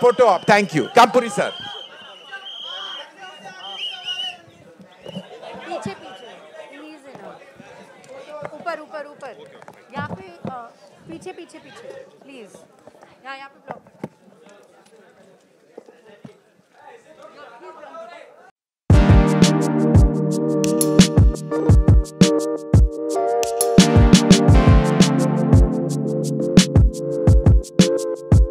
Photo op. Thank you. Kampuri sir. पीछे पीछे ऊपर ऊपर ऊपर यहाँ पे पीछे पीछे पीछे प्लीज़ यहाँ यहाँ पे ब्लॉक Thank